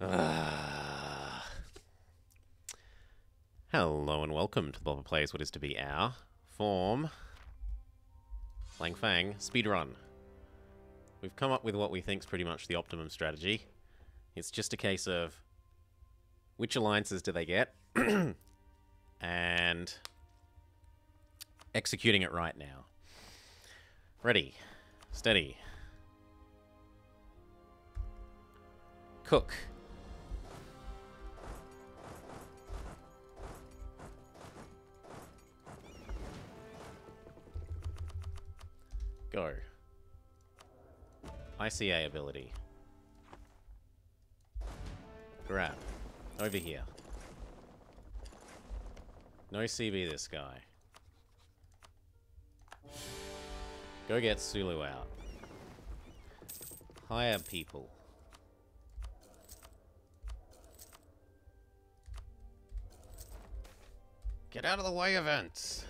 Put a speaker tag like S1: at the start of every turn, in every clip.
S1: Ah. Hello and welcome to the Blobber Plays What Is To Be Our Form Lanfang Speedrun. We've come up with what we think is pretty much the optimum strategy. It's just a case of which alliances do they get and executing it right now. Ready, steady, cook. Go. ICA ability. Grab. Over here. No CB this guy. Go get Sulu out. Hire people. Get out of the way, events!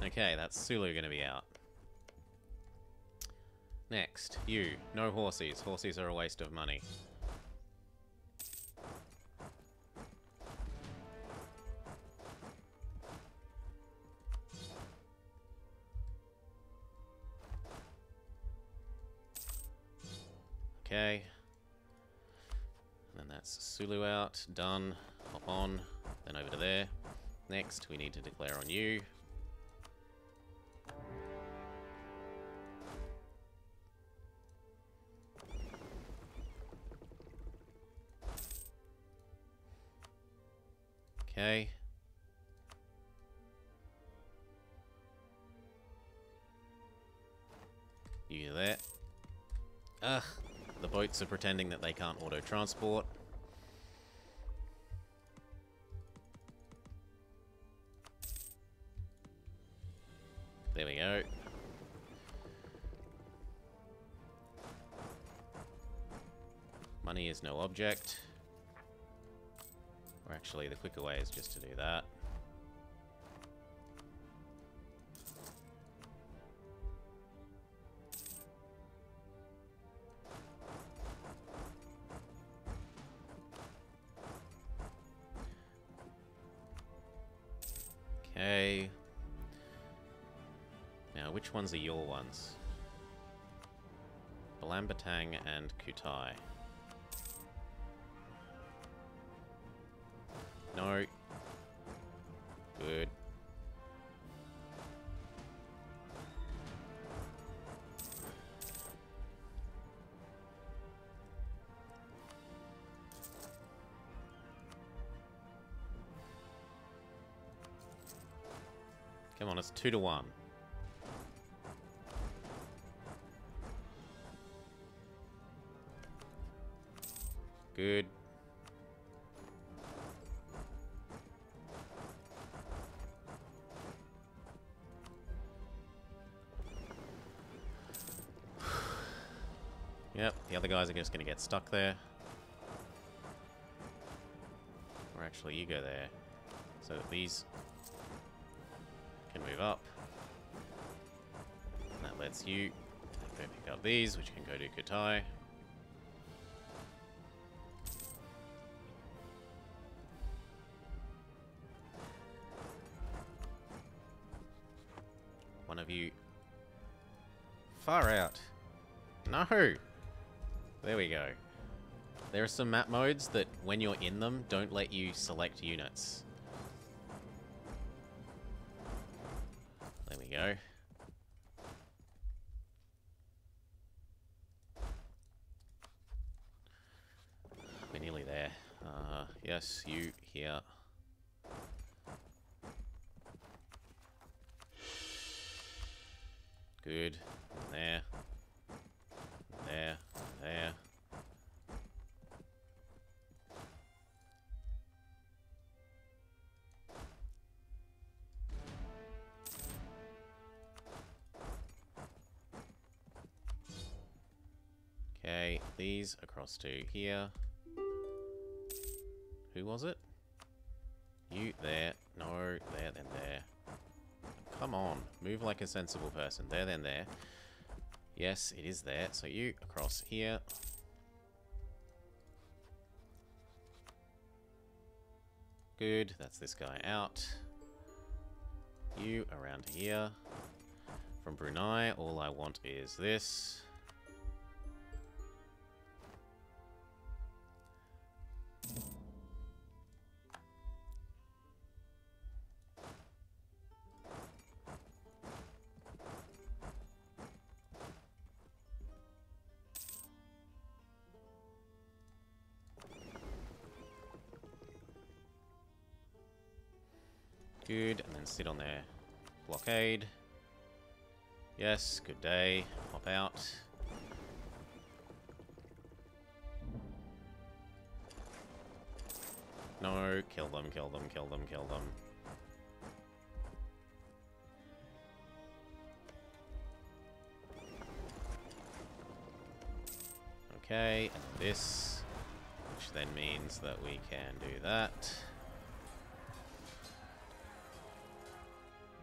S1: Okay, that's Sulu gonna be out. Next, you. No horses. Horses are a waste of money. Okay. And then that's Sulu out. Done. Hop on. Then over to there. Next, we need to declare on you. Okay. You there. Ugh. The boats are pretending that they can't auto-transport. Or actually, the quicker way is just to do that. Okay. Now, which ones are your ones? Balambatang and Kutai. Come on, it's two to one. Good. Yep, the other guys are just going to get stuck there. Or actually, you go there. So that these move up. And that lets you go pick up these, which can go to Kutai. One of you... Far out. No! There we go. There are some map modes that, when you're in them, don't let you select units. Go. We're nearly there. Uh, yes, you here. Good. These across to here. Who was it? You there. No, there, then there. Come on. Move like a sensible person. There, then there. Yes, it is there. So you across here. Good, that's this guy out. You around here. From Brunei, all I want is this. Good, and then sit on there. Blockade. Yes, good day. Pop out. No, kill them, kill them, kill them, kill them. Okay, and this, which then means that we can do that.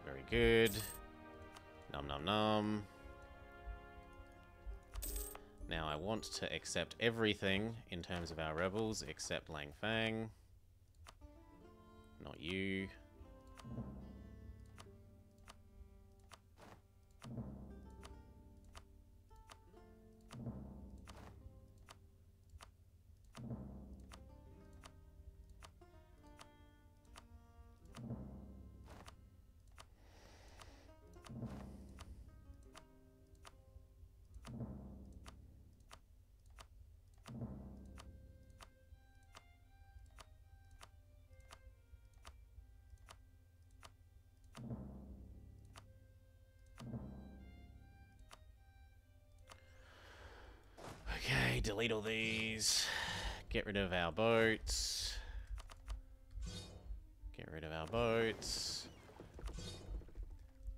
S1: Very good. Num num num. Now I want to accept everything in terms of our rebels except Lanfang. Not you. Delete all these. Get rid of our boats. Get rid of our boats.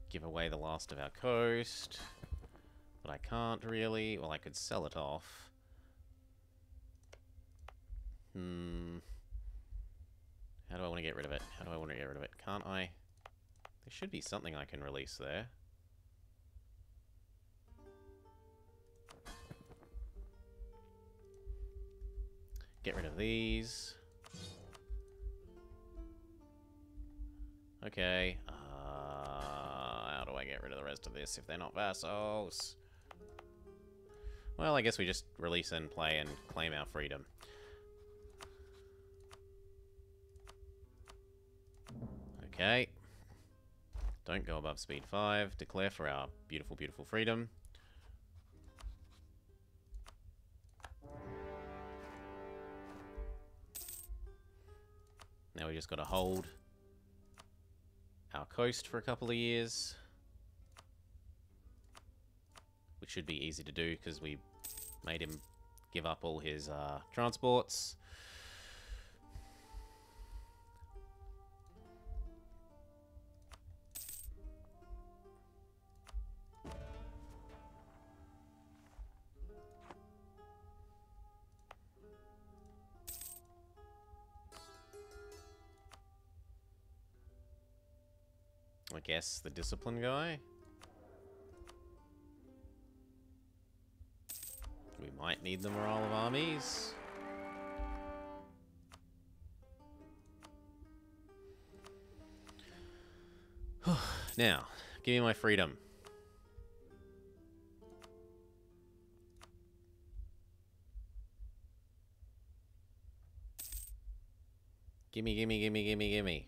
S1: Give away the last of our coast. But I can't really. Well, I could sell it off. Hmm. How do I want to get rid of it? How do I want to get rid of it? Can't I? There should be something I can release there. Get rid of these. Okay. Uh, how do I get rid of the rest of this if they're not vassals? Well, I guess we just release and play and claim our freedom. Okay. Don't go above speed 5. Declare for our beautiful, beautiful freedom. Now we just got to hold our coast for a couple of years. Which should be easy to do because we made him give up all his uh, transports. I guess the discipline guy. We might need the morale of armies. now, give me my freedom. Gimme, gimme, gimme, gimme, gimme.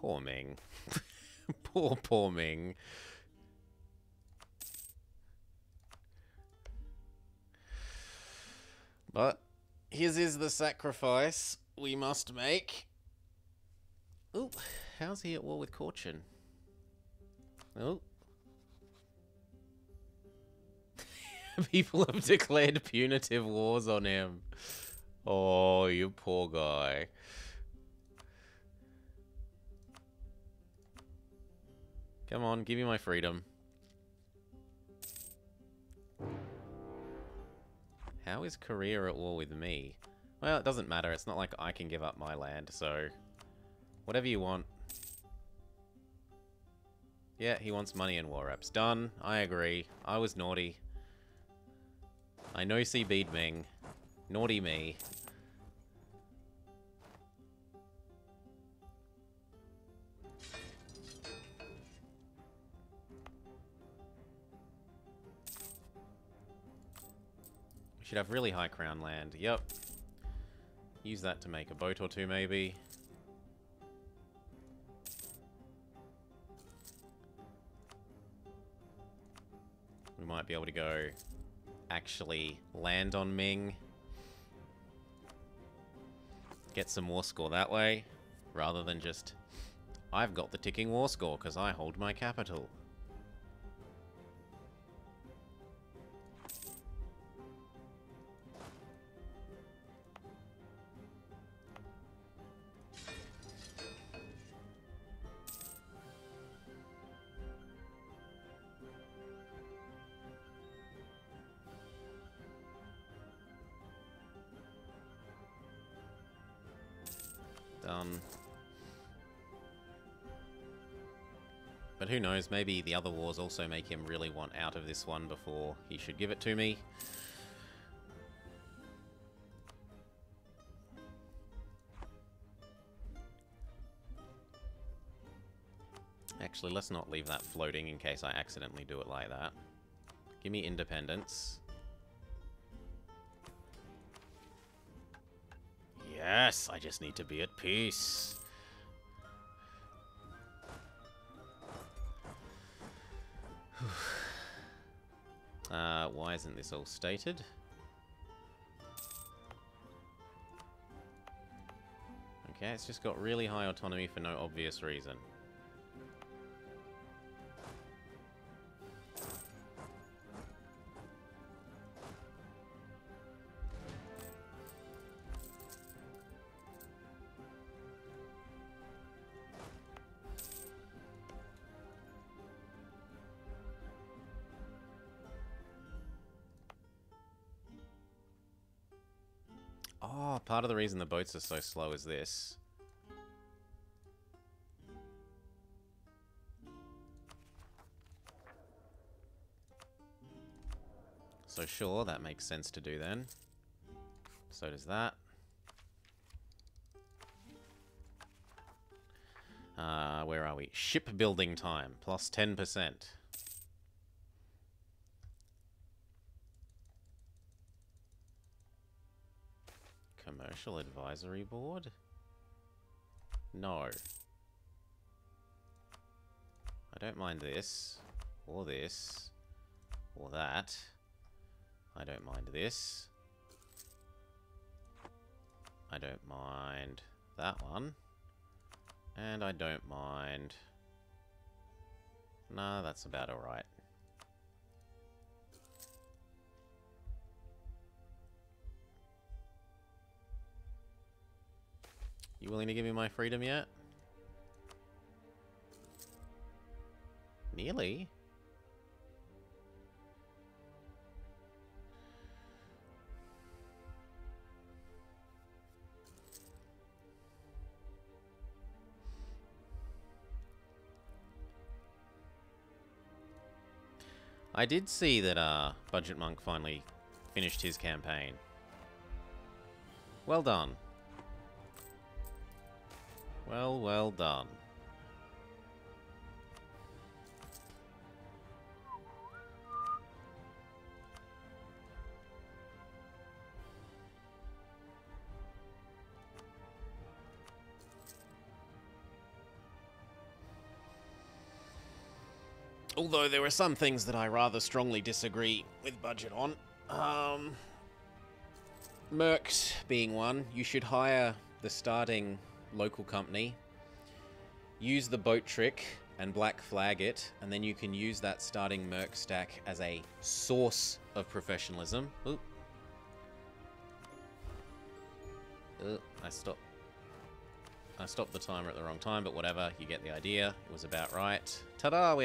S1: Poor Ming. poor, poor Ming. But his is the sacrifice we must make. Oh, how's he at war with Caution? Oh. People have declared punitive wars on him. Oh, you poor guy. Come on, give me my freedom. How is Korea at war with me? Well, it doesn't matter. It's not like I can give up my land, so... Whatever you want. Yeah, he wants money and war reps. Done. I agree. I was naughty. I know see bead Ming. Naughty me. Should have really high crown land. Yep. Use that to make a boat or two, maybe. We might be able to go actually land on Ming. Get some war score that way, rather than just, I've got the ticking war score because I hold my capital. Done. But who knows, maybe the other wars also make him really want out of this one before he should give it to me. Actually, let's not leave that floating in case I accidentally do it like that. Give me independence. Yes, I just need to be at peace. uh, why isn't this all stated? Okay, it's just got really high autonomy for no obvious reason. Part of the reason the boats are so slow is this. So sure, that makes sense to do then. So does that. Uh, where are we? Shipbuilding time, plus 10%. Commercial Advisory Board? No. I don't mind this, or this, or that. I don't mind this. I don't mind that one. And I don't mind... Nah, that's about alright. You willing to give me my freedom yet? Nearly. I did see that uh, Budget Monk finally finished his campaign. Well done. Well, well done. Although there are some things that I rather strongly disagree with budget on. Um, Mercs being one. You should hire the starting local company, use the boat trick and black flag it, and then you can use that starting Merc stack as a source of professionalism. Oop. Uh, I stopped. I stopped the timer at the wrong time, but whatever, you get the idea. It was about right. Ta-da, we are